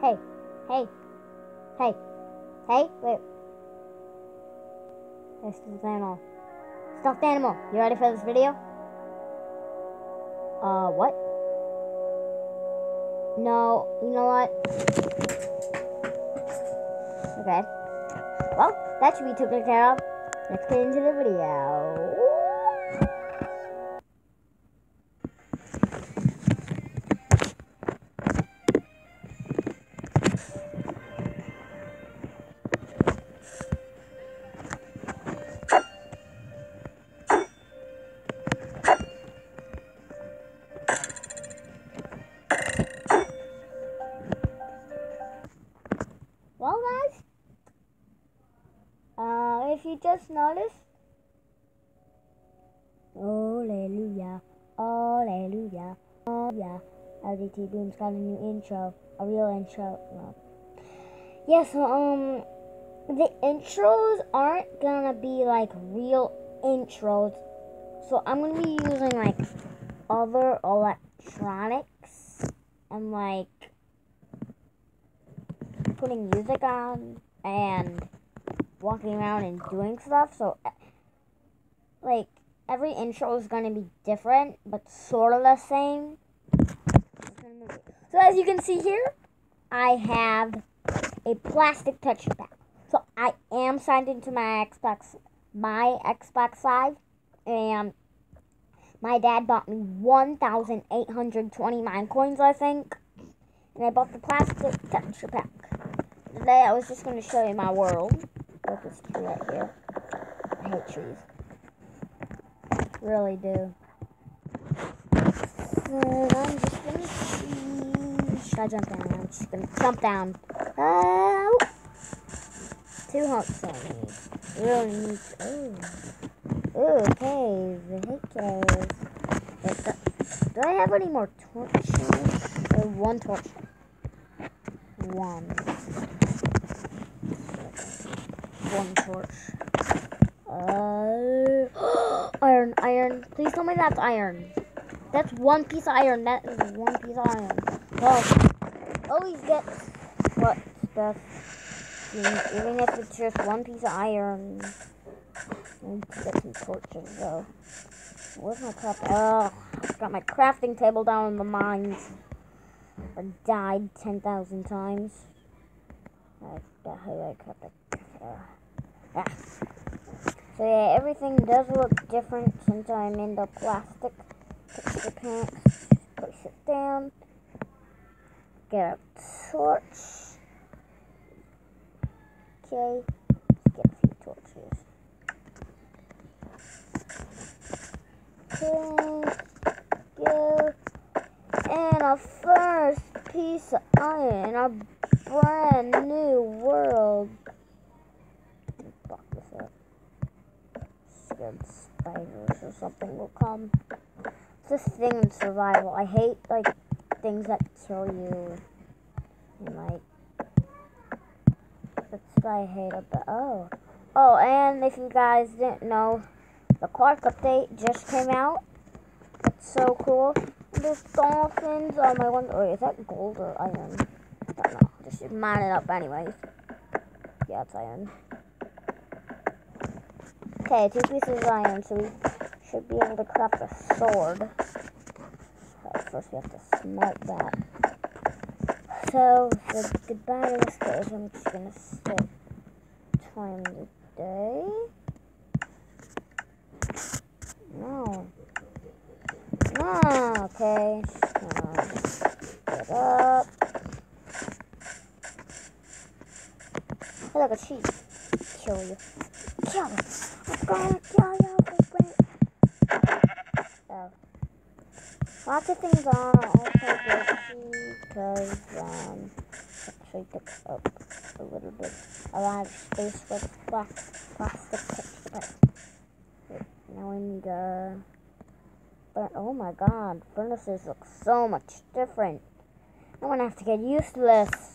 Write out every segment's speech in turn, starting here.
Hey, hey, hey, hey, wait. This is animal. Stuffed animal. You ready for this video? Uh, what? No, you know what? Okay. Well, that should be taken care of. Let's get into the video. Just noticed, Hallelujah, Hallelujah, oh yeah, LDT Boom's got a new intro, a real intro. Well, yeah, so um, the intros aren't gonna be like real intros, so I'm gonna be using like other electronics and like putting music on and walking around and doing stuff. So, eh, like, every intro is going to be different, but sort of the same. So, as you can see here, I have a plastic touchpad. So, I am signed into my Xbox, my Xbox Live, and my dad bought me 1,829 coins, I think. And I bought the plastic texture pack. Today I was just going to show you my world. Look this tree right here. I hate trees. Really do. So I'm just to see. Should I jump down? I'm just to jump down. Oh! Two hearts I need. Really need. Oh. Ooh, cave. Caves. Wait, do, I have any more torches? Oh, one torch. One one torch. Uh, iron, iron. Please tell me that's iron. That's one piece of iron. That is one piece of iron. Oh, always get what stuff. Even if it's just one piece of iron. Get some torches though. Where's my craft? Oh, got my crafting table down in the mines. I died 10,000 times. I forgot how I craft. Yeah. So yeah, everything does look different since I'm in the plastic texture pack. Place it down. Get a torch. Okay. Get a few torches. Okay. Go. And our first piece of iron in our brand new world. Scared spiders or something will come. It's this thing in survival. I hate like things that kill you. And like that's what I hate about oh. Oh, and if you guys didn't know, the Clark update just came out. It's so cool. There's dolphins on my one. Wait, is that gold or iron? I don't know. Just mine it up anyways. Yeah, it's iron. Okay, two pieces of iron, so we should be able to craft a sword. But first we have to smelt that. So, for goodbye to this case, I'm just gonna set time today. No. No, okay. Get up. Hey, look, a sheep. Kill you. Kill you. Oh. Lots of things on also good because um actually took up a little bit a lot of space with plastic plastic but now we need a but oh my god, furnaces look so much different. I'm gonna have to get used to this.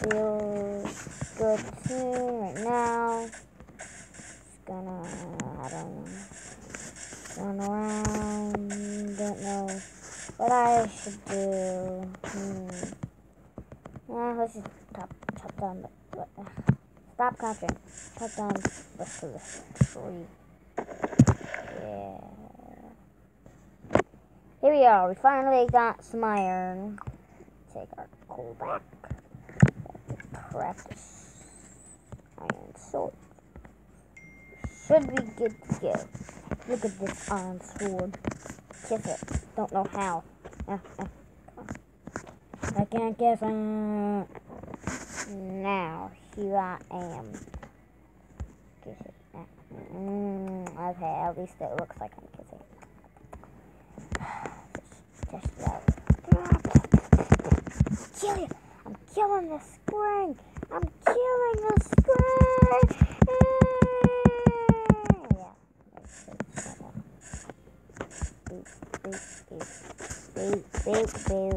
Feels good go right now. Just gonna, I don't know, run around. Don't know what I should do. Hmm. Yeah, let's just top, top down the, what, stop countering. Uh, top down, let's do this. Three. Yeah. Here we are, we finally got some iron. Take our coal back. Practice iron sword. Should be good to go. Look at this iron sword. Kiss it. Don't know how. Uh, uh, I can't kiss it. Now, here I am. Kiss it. Mm, okay, at least it looks like I'm kissing. Just test it. Kill it! I'm killing the spring! I'm killing the spring! Okay.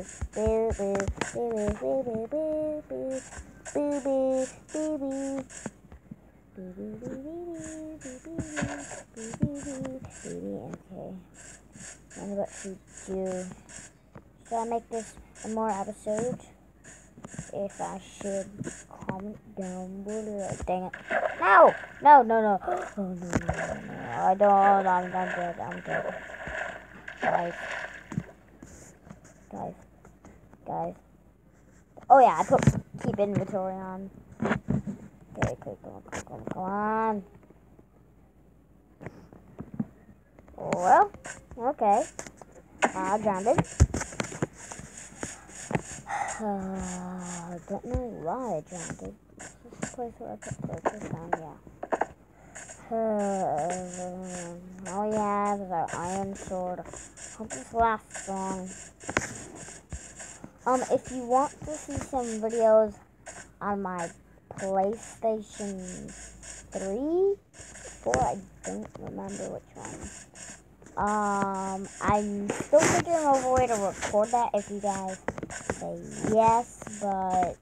Wonder what should do. Should I make this a more episode? If I should comment down below. Dang it. No! No, no, no. Oh, no, no, no, no. I don't. I'm, I'm dead. I'm dead. Guys. Guys. Guys. Oh yeah, I put keep inventory on. Okay, okay, come on, come on, come on. Well, okay. I drowned it. Uh, don't know why I drowned it. This place where I put focus down, yeah. All we have is our iron sword. Hope this lasts long. Um, if you want to see some videos on my PlayStation 3, 4, I don't remember which one. Um, I'm still figuring out a way to record that if you guys say yes, but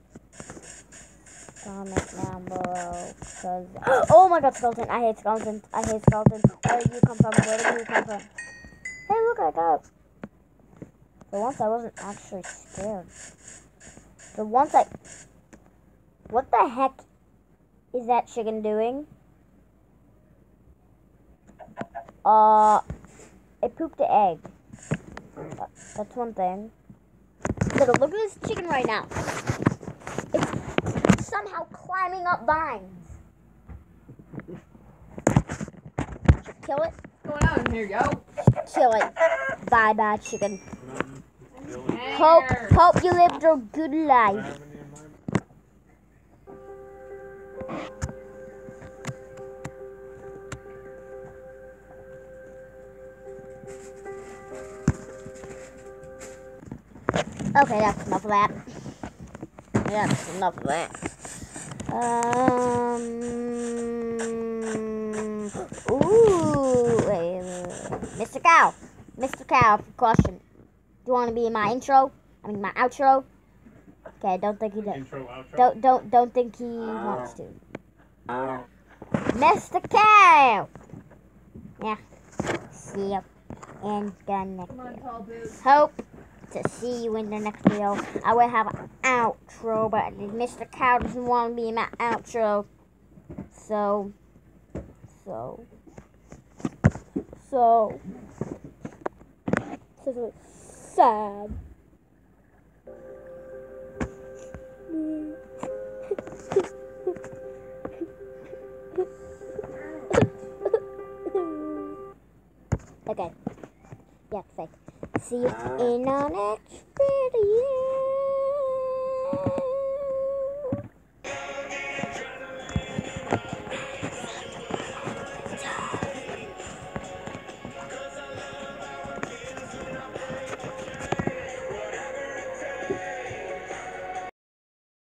comment down below, because, oh my god, skeleton, I hate skeletons, I hate skeletons, where do you come from, where do you come from? Hey, look, I got, for once I wasn't actually scared. For once I, what the heck is that chicken doing? Uh, it pooped an egg. That's one thing. Look, look at this chicken right now. It's somehow climbing up vines. Kill it. What's going on here, yo? Kill it. Bye bye, chicken. Hope, hope you lived a good life. Okay, that's enough of that. That's enough of that. Um. Ooh, wait, wait, wait. Mr. Cow, Mr. Cow, for question. Do you want to be in my intro? I mean, my outro. Okay, I don't think he does. Intro, outro. Don't don't don't think he wants to. Mr. Cow. Yeah. See you in the next Come on, video. tall. Hope to see you in the next video. I will have an outro, but Mr. Cow doesn't want to be in my outro. So, so, so, so, sad. okay. Yeah, fake. See you in our next video.